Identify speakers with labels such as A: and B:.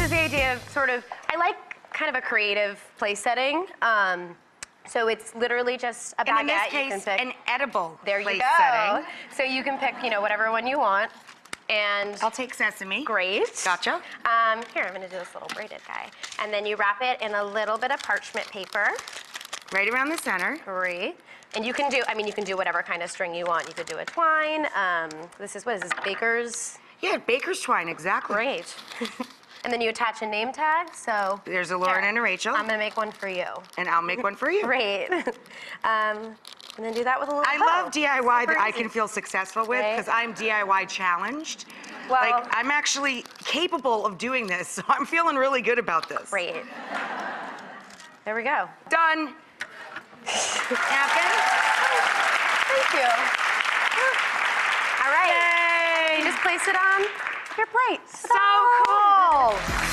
A: is the idea of sort of, I like kind of a creative place setting. Um, so it's literally just a baguette.
B: And in this
A: you can
B: case,
A: pick.
B: an edible
A: there you go.
B: setting.
A: So you can pick, you know, whatever one you want. And
B: I'll take sesame.
A: great.
B: Gotcha.
A: Um, here, I'm gonna do this little braided guy. And then you wrap it in a little bit of parchment paper.
B: Right around the center.
A: Great. And you can do, I mean, you can do whatever kind of string you want. You could do a twine. Um, this is, what is this, baker's?
B: Yeah, baker's twine, exactly.
A: Great. and then you attach a name tag, so.
B: There's a Lauren and a Rachael.
A: I'm gonna make one for you.
B: and I'll make one for you.
A: Great. um, and then do that with a little
B: I
A: bow.
B: love DIY
A: Super
B: that I
A: easy.
B: can feel successful with
A: Right.
B: because I'm DIY challenged.
A: Well-
B: like I'm actually capable of doing this, so I'm feeling really good about this.
A: Great. There we go.
B: Done. Napkin.
A: Thank you. All right.
B: Yay.
A: You just place it on your plate.
B: So
A: Ta-da! Wow.